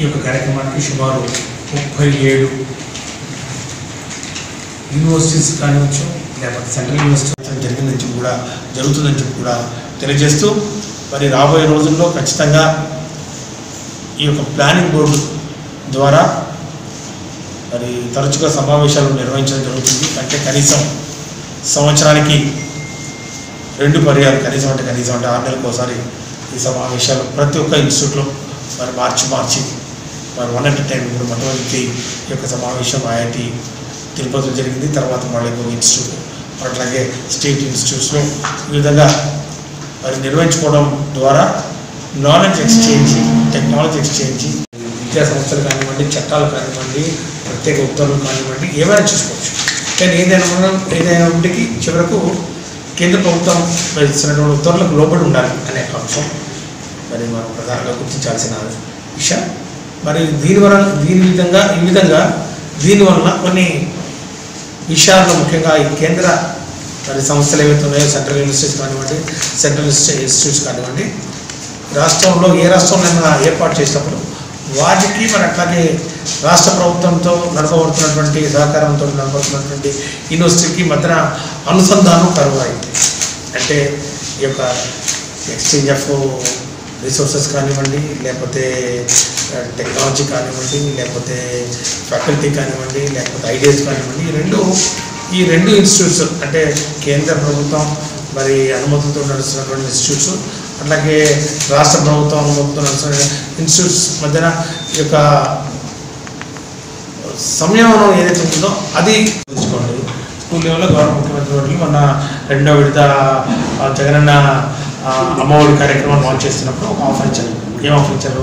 ఈ యొక్క కార్యక్రమానికి సుమారు ముప్పై ఏడు యూనివర్సిటీస్ కానివచ్చు లేకపోతే సెంట్రల్ యూనివర్సిటీ జరిగిందని చెప్పి కూడా జరుగుతుందని చెప్పి కూడా తెలియజేస్తూ మరి రాబోయే రోజుల్లో ఖచ్చితంగా ఈ యొక్క ప్లానింగ్ బోర్డు ద్వారా మరి తరచుగా సమావేశాలు నిర్వహించడం జరుగుతుంది. అంటే కనీసం సంవత్సరానికి రెండు పర్యాలు కనీసం అంటే కనీసం అంటే ఆరు నెలలకు ఒకసారి ఈ సమావేశాలు ప్రతి ఒక్క ఇన్స్టిట్యూట్లో మరి మార్చి మార్చి మరి వన్ అట్ టైం ఇప్పుడు మొట్టమొదటి యొక్క సమావేశం ఐఐటి తిరుపతిలో జరిగింది. తర్వాత మళ్ళీ ఇంకొక ఇన్స్టిట్యూట్ మరి అట్లాగే స్టేట్ ఇన్స్టిట్యూట్స్లో ఈ విధంగా మరి నిర్వహించుకోవడం ద్వారా నాలెడ్జ్ ఎక్స్చేంజ్ టెక్నాలజీ ఎక్స్చేంజ్ విద్యా సంస్థలు కానివ్వండి చట్టాలు కానివ్వండి ప్రత్యేక ఉత్తర్వులు కానివ్వండి ఏమైనా చూసుకోవచ్చు. కానీ ఏదైనా ఏదైనా ఏదైనప్పటికీ చివరకు కేంద్ర ప్రభుత్వం మరి ఇచ్చినటువంటి ఉత్తర్వులకు లోబడి ఉండాలి అనే అంశం మరి మనం ప్రధానంగా గుర్తించాల్సిన విషయం. మరి దీని వలన దీని విధంగా ఈ విధంగా దీనివల్ల కొన్ని విషయాల్లో ముఖ్యంగా ఈ కేంద్ర మరి సంస్థలు ఏవైతే ఉన్నాయో సెంట్రల్ యూనివర్సిటీస్ కానివ్వండి సెంట్రల్ ఇన్స్టిట్యూట్స్ కానివ్వండి రాష్ట్రంలో ఏ రాష్ట్రంలో ఏర్పాటు చేసినప్పుడు వాటికి మరి అట్లాగే రాష్ట్ర ప్రభుత్వంతో నడపబడుతున్నటువంటి సహకారంతో నడపబడుతున్నటువంటి యూనివర్సిటీకి మధ్యన అనుసంధానం కరువైంది అంటే ఈ యొక్క ఎక్స్చేంజ్ ఆఫ్ రిసోర్సెస్ కానివ్వండి లేకపోతే టెక్నాలజీ కానివ్వండి లేకపోతే ఫ్యాకల్టీ కానివ్వండి లేకపోతే ఐడియాస్ కానివ్వండి ఈ రెండు ఈ రెండు ఇన్స్టిట్యూట్స్ అంటే కేంద్ర ప్రభుత్వం మరి అనుమతులతో నడుస్తున్నటువంటి ఇన్స్టిట్యూట్స్ అట్లాగే రాష్ట్ర ప్రభుత్వం అనుమతితో నడుస్తున్న ఇన్స్టిట్యూట్స్ మధ్యన ఈ యొక్క సంయమనం ఏదైతే ఉందో అది తెలుసుకోండి. స్కూల్ లెవెల్లో గవర్నమెంట్ ముఖ్యమంత్రి మన రెండో విడత జగనన్న అమ్మఒడి కార్యక్రమం లాంచ్ చేసినప్పుడు ఒక ఆఫర్ ఇచ్చారు. ఏం ఆఫర్ ఇచ్చారు?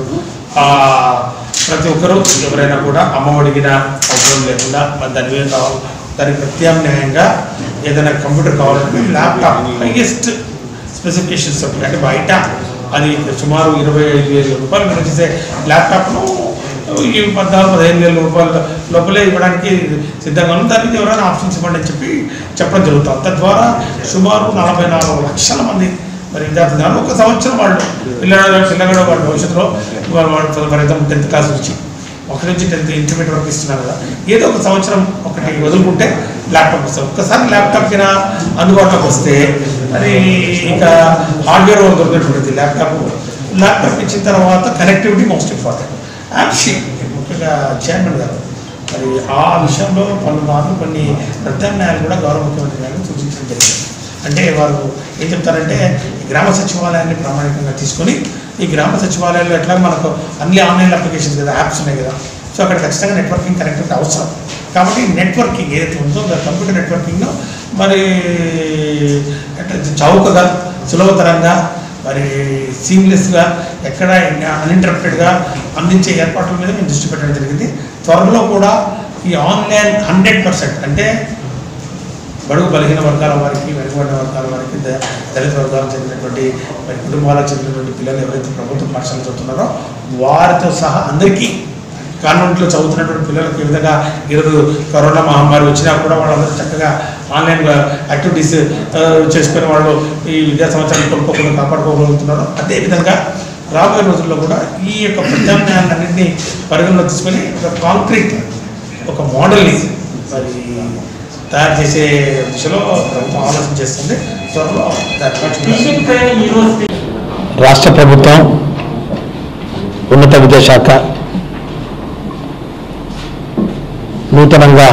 ప్రతి ఒక్కరూ ఎవరైనా కూడా అమ్మఒడిగిన అవసరం లేకుండా మరి దాని మీద కావాలి. దానికి ప్రత్యామ్నాయంగా ఏదైనా కంప్యూటర్ కావాలంటే ల్యాప్టాప్ హైయెస్ట్ స్పెసిఫికేషన్స్ అంటే బయట అది సుమారు ఇరవై ఐదు వేల రూపాయలు మీరు చేసే ల్యాప్టాప్ను ఈ పద్నాలుగు పదిహేను వేల రూపాయల లోపలే ఇవ్వడానికి సిద్ధంగా ఉంది దానికి ఎవరైనా ఆప్షన్స్ ఇవ్వండి అని చెప్పి చెప్పడం జరుగుతుంది. తద్వారా సుమారు నలభై నాలుగు లక్షల మంది మరి విద్యార్థులు కానీ ఒక సంవత్సరం వాళ్ళు పిల్లలు పిల్లగాడు వాళ్ళ భవిష్యత్తులో వాళ్ళు వాళ్ళు ఫర్ ఎగ్జాంపుల్ టెన్త్ క్లాస్ నుంచి ఒకటి నుంచి టెన్త్ ఇంటర్మీడియట్ వరకు ఇస్తున్నారు కదా. ఏదో ఒక సంవత్సరం ఒకటి వదులుకుంటే ల్యాప్టాప్ వస్తుంది. ఒక్కసారి ల్యాప్టాప్ కింద అందుబాటులోకి వస్తే మరి ఇంకా హార్డ్వేర్ దొరికినటువంటిది ల్యాప్టాప్. ల్యాప్టాప్ ఇచ్చిన తర్వాత కనెక్టివిటీ మోస్ట్ ఇంపార్టెంట్ యాప్షి ముఖ్యంగా చైర్మన్ గారు మరి ఆ విషయంలో పలుమార్లు కొన్ని ప్రత్యామ్నాయాలు కూడా గౌరవ ముఖ్యమంత్రి గారు సూచించడం జరిగింది. అంటే వారు ఏం చెప్తారంటే ఈ గ్రామ సచివాలయాన్ని ప్రామాణికంగా తీసుకొని ఈ గ్రామ సచివాలయాల్లో ఎట్లా మనకు అన్ని ఆన్లైన్ అప్లికేషన్స్ కదా యాప్స్ ఉన్నాయి కదా సో అక్కడ ఖచ్చితంగా నెట్వర్కింగ్ కనెక్టివిటీ అవసరం. కాబట్టి నెట్వర్కింగ్ ఏదైతే ఉందో కంప్యూటర్ నెట్వర్కింగ్లో మరి అంటే చౌకగా సులభతరంగా మరి సీమ్లెస్గా ఎక్కడ అన్ఇంటరప్టెడ్గా అందించే ఏర్పాట్ల మీద మేము దృష్టి పెట్టడం జరిగింది. త్వరలో కూడా ఈ ఆన్లైన్ హండ్రెడ్ పర్సెంట్ అంటే బడుగు బలహీన వర్గాల వారికి వెనుకబడిన వర్గాల వారికి దళిత వర్గాలకు చెందినటువంటి మరి కుటుంబాలకు చెందినటువంటి పిల్లలు ఎవరైతే ప్రభుత్వ పాఠశాలలో చదువుతున్నారో వారితో సహా అందరికీ కాన్వెంట్లో చదువుతున్నటువంటి పిల్లలకు ఈ విధంగా ఈరోజు కరోనా మహమ్మారి వచ్చినా కూడా వాళ్ళందరూ చక్కగా ఆన్లైన్ యాక్టివిటీస్ చేసుకునే వాళ్ళు ఈ విద్యా సంవత్సరాన్ని కొనుక్కోకుండా కాపాడుకోగలుగుతున్నారు అదేవిధంగా రాబోయే రోజుల్లో కూడా ఈ యొక్క ప్రత్యామ్నాయాలన్నింటినీ పరిగణలో తీసుకొని ఒక కాంక్రీట్ ఒక మోడల్ని మరి తయారు చేసే దిశలో ప్రభుత్వం ఆలోచన చేస్తుంది. త్వరలో రాష్ట్ర ప్రభుత్వం ఉన్నత విద్యాశాఖ నూతనంగా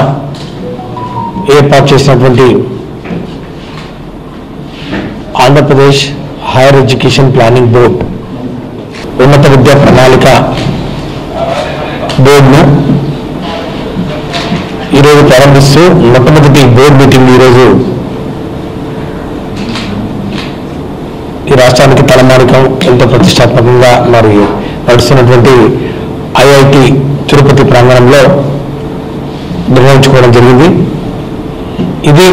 ఏర్పాటు చేసినటువంటి Andhra Pradesh higher education planning board ఉన్నత విద్యా ప్రణాళిక బోర్డును ఈరోజు ప్రారంభిస్తూ మొట్టమొదటి బోర్డు మీటింగ్ ఈరోజు ఈ రాష్ట్రానికి తలమానికం ఎంతో ప్రతిష్టాత్మకంగా మరి నడుస్తున్నటువంటి ఐఐటి తిరుపతి ప్రాంగణంలో నిర్వహించుకోవడం జరిగింది. ఇది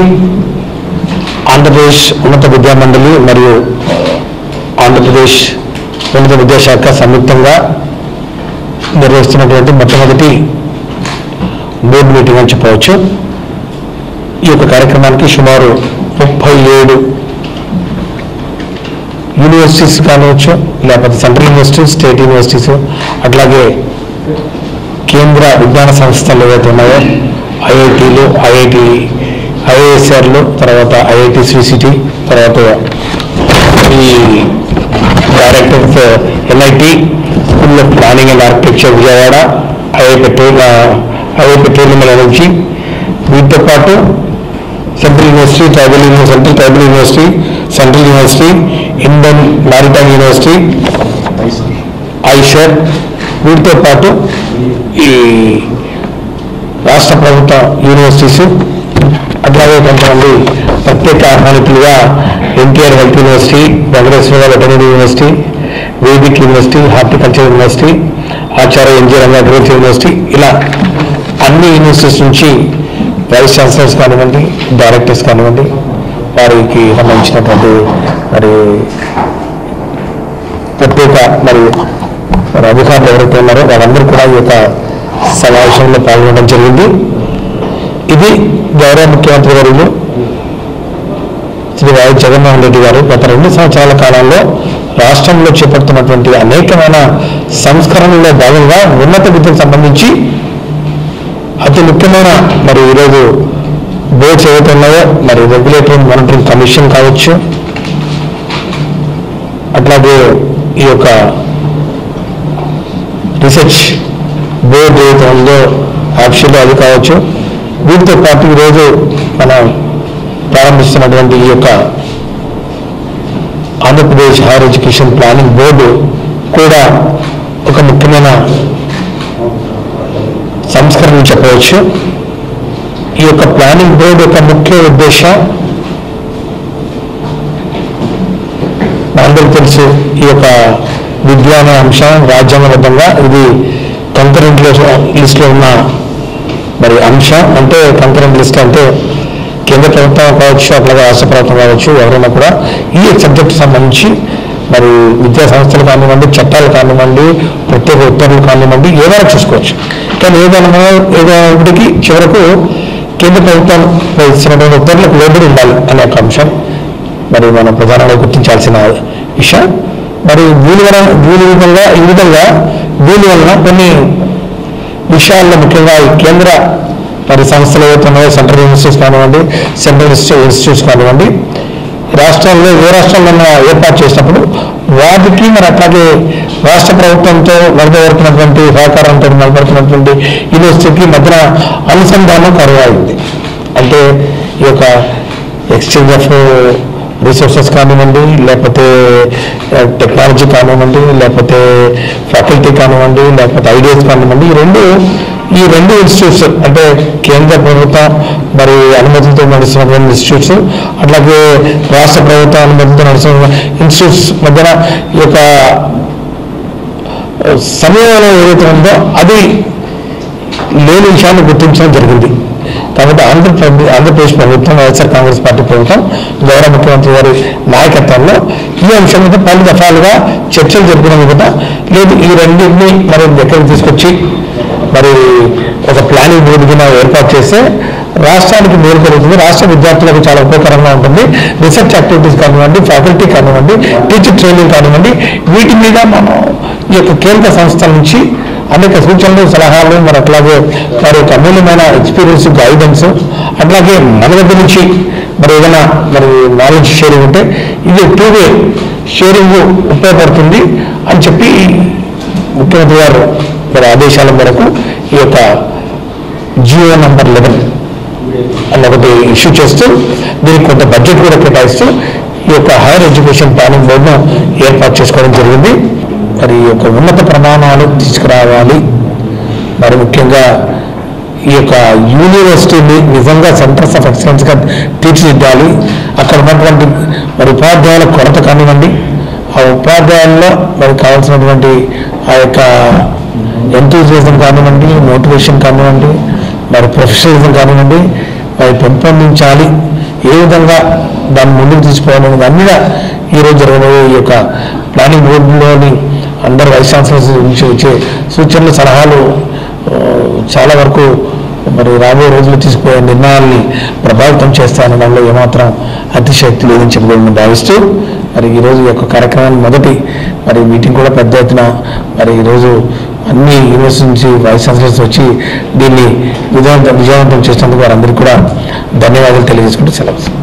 ఆంధ్రప్రదేశ్ ఉన్నత విద్యా మండలి మరియు ఆంధ్రప్రదేశ్ ఉన్నత విద్యాశాఖ సంయుక్తంగా నిర్వహిస్తున్నటువంటి మొట్టమొదటి బోర్డు మీటింగ్ అని చెప్పవచ్చు. ఈ యొక్క కార్యక్రమానికి సుమారు ముప్పై ఏడు యూనివర్సిటీస్ కానివచ్చు లేకపోతే సెంట్రల్ యూనివర్సిటీస్ స్టేట్ యూనివర్సిటీస్ అట్లాగే కేంద్ర విజ్ఞాన సంస్థలు ఏవైతే ఉన్నాయో ఐఐటీలు ఐఐటి ఐఐఎస్ఆర్లు తర్వాత ఐఐటి సిసిటి తర్వాత ఈ director of NIT school of planning and architecture Vijayawada IIT away petroleum energy వీటితో పాటు central university tribal university central tribal university central university Indian maritime university IISER వీటితో పాటు ఈ రాష్ట్ర ప్రభుత్వ యూనివర్సిటీస్ అట్లాగే కొంతమంది ప్రత్యేక ఆహ్వానితులుగా NTR health university Venkateswara veterinary university Vedic university horticulture university Acharya NG Ranga agriculture university ఇలా అన్ని యూనివర్సిటీస్ నుంచి వైస్ ఛాన్సలర్స్ కానివ్వండి డైరెక్టర్స్ కానివ్వండి వారికి సంబంధించినటువంటి మరి ప్రత్యేక మరి మరి అధికారులు ఎవరైతే ఉన్నారో వాళ్ళందరూ కూడా ఈ యొక్క సమావేశంలో పాల్గొనడం జరిగింది. ఇది గౌరవ ముఖ్యమంత్రి గారు శ్రీ వైఎస్ జగన్మోహన్ రెడ్డి గారు గత రెండు సంవత్సరాల కాలంలో రాష్ట్రంలో చేపడుతున్నటువంటి అనేకమైన సంస్కరణల్లో భాగంగా ఉన్నత విద్యకు సంబంధించి అతి ముఖ్యమైన మరి ఈరోజు బోర్డ్స్ ఏవైతే ఉన్నాయో మరి రెగ్యులేటరీ మానిటరింగ్ కమిషన్ కావచ్చు అట్లాగే ఈ యొక్క రీసెర్చ్ బోర్డు ఏదైతే ఉందో యాక్చువల్లీ అది కావచ్చు. వీటితో పాటు ఈరోజు మనం ప్రారంభిస్తున్నటువంటి ఈ యొక్క Andhra Pradesh higher education planning board కూడా ఒక ముఖ్యమైన సంస్కరణ చెప్పవచ్చు. ఈ యొక్క ప్లానింగ్ బోర్డు యొక్క ముఖ్య ఉద్దేశం మనందరికీ తెలుసు ఈ యొక్క విద్య అనే అంశం రాజ్యాంగబద్ధంగా ఇది కంకరెంట్ లిస్ట్లో ఉన్న మరి అంశం. అంటే కంకరెంట్ లిస్ట్ అంటే కేంద్ర ప్రభుత్వం కావచ్చు అట్లాగే రాష్ట్ర ప్రభుత్వం కావచ్చు ఎవరైనా కూడా ఈ సబ్జెక్ట్ సంబంధించి మరి విద్యా సంస్థలు కానివ్వండి చట్టాలు కానివ్వండి ప్రత్యేక ఉత్తర్వులు కానివ్వండి ఏదైనా చూసుకోవచ్చు. కానీ ఏదైనా ఏదైనప్పటికీ చివరకు కేంద్ర ప్రభుత్వం ఇచ్చినటువంటి ఉత్తర్వులకు లోబడి ఉండాలి అనే ఒక అంశం. మరి మనం ప్రధానంగా గుర్తించాల్సిన విషయం. మరి దీని వలన దీని విధంగా ఈ విధంగా దీని వలన కొన్ని విషయాల్లో ముఖ్యంగా ఈ కేంద్ర మరి సంస్థలు ఏవైతున్నాయో సెంట్రల్ ఇన్స్టిట్యూట్స్ కానివ్వండి సెంట్రల్ ఇన్స్టిట్యూట్స్ కానివ్వండి రాష్ట్రాల్లో ఏ రాష్ట్రాల్లో ఏర్పాటు చేసినప్పుడు వాటికి మరి అట్లాగే రాష్ట్ర ప్రభుత్వంతో నడపబడుతున్నటువంటి సహకారంతో నిలబడుతున్నటువంటి యూనివర్సిటీకి మధ్యన అనుసంధానం కరువైంది అంటే ఈ యొక్క ఎక్స్చేంజ్ ఆఫ్ రిసోర్సెస్ కానివ్వండి లేకపోతే టెక్నాలజీ కానివ్వండి లేకపోతే ఫ్యాకల్టీ కానివ్వండి లేకపోతే ఐడియాస్ కానివ్వండి ఈ రెండు ఈ రెండు ఇన్స్టిట్యూట్స్ అంటే కేంద్ర ప్రభుత్వం మరి అనుమతులతో నడుస్తున్నటువంటి ఇన్స్టిట్యూట్స్ అట్లాగే రాష్ట్ర ప్రభుత్వ అనుమతితో నడుస్తున్న ఇన్స్టిట్యూట్స్ మధ్యన ఈ యొక్క సమయంలో ఏదైతే ఉందో అది లేని విషయాన్ని గుర్తించడం జరిగింది. కాబట్టి ఆంధ్రప్రదేశ్ ఆంధ్రప్రదేశ్ ప్రభుత్వం వైఎస్ఆర్ కాంగ్రెస్ పార్టీ ప్రభుత్వం గౌరవ ముఖ్యమంత్రి గారి నాయకత్వంలో ఈ అంశం మీద పలు దఫాలుగా చర్చలు జరిపిన కూడా లేదు. ఈ రెండింటిని మరి దగ్గరికి తీసుకొచ్చి మరి ఒక ప్లానింగ్ బోర్డు కింద ఏర్పాటు చేస్తే రాష్ట్రానికి మేలు కలుగుతుంది రాష్ట్ర విద్యార్థులకు చాలా ఉపయోగకరంగా ఉంటుంది. రీసెర్చ్ యాక్టివిటీస్ కానివ్వండి ఫ్యాకల్టీ కానివ్వండి టీచర్ ట్రైనింగ్ కానివ్వండి వీటి మీద మనం ఈ యొక్క కేంద్ర సంస్థల నుంచి అనేక సూచనలు సలహాలు మరి అట్లాగే వారి యొక్క అమూల్యమైన ఎక్స్పీరియన్స్ గైడెన్స్ అట్లాగే మన దగ్గర నుంచి మరి ఏదైనా మరి నాలెడ్జ్ షేరింగ్ ఉంటే ఇది టూ వే షేరింగ్ ఉపయోగపడుతుంది అని చెప్పి ముఖ్యమంత్రి గారు మరి ఆదేశాల మేరకు ఈ యొక్క జియో నంబర్ లెవెన్ అని ఒకటి ఇష్యూ చేస్తూ దీనికి కొంత బడ్జెట్ కూడా కేటాయిస్తూ ఈ యొక్క హైయర్ ఎడ్యుకేషన్ ప్లానింగ్ బోర్డును ఏర్పాటు చేసుకోవడం జరిగింది. మరి యొక్క ఉన్నత ప్రమాణాలు తీసుకురావాలి. మరి ముఖ్యంగా ఈ యొక్క యూనివర్సిటీని నిజంగా సెంటర్స్ ఆఫ్ ఎక్సలెన్స్గా తీర్చిదిద్దాలి. అక్కడ ఉన్నటువంటి మరి ఉపాధ్యాయుల కొరత కానివ్వండి ఆ ఉపాధ్యాయుల్లో మరి కావాల్సినటువంటి ఆ యొక్క ఎంతూజిజం కానివ్వండి మోటివేషన్ కానివ్వండి మరి ప్రొఫెషనలిజం కానివ్వండి మరి పెంపొందించాలి. ఏ విధంగా దాన్ని ముందుకు తీసుకోవాలనేది అన్నీ ఈరోజు జరగబోయే ఈ యొక్క ప్లానింగ్ బోర్డులోని అందరు వైస్ ఛాన్సలర్స్ నుంచి వచ్చే సూచనలు సలహాలు చాలా వరకు మరి రాబోయే రోజుల్లో తీసుకుపోయే నిర్ణయాల్ని ప్రభావితం చేస్తానడంలో ఏమాత్రం అతిశక్తి లేదని చెప్పి భావిస్తూ మరి ఈరోజు యొక్క కార్యక్రమాన్ని మొదటి మరి మీటింగ్ కూడా పెద్ద ఎత్తున మరి ఈరోజు అన్ని యూనివర్సిటీ నుంచి వైస్ ఛాన్సలర్స్ వచ్చి దీన్ని విజయవంతం విజయవంతం చేసినందుకు వారందరికీ కూడా ధన్యవాదాలు తెలియజేసుకుంటూ సెలవు.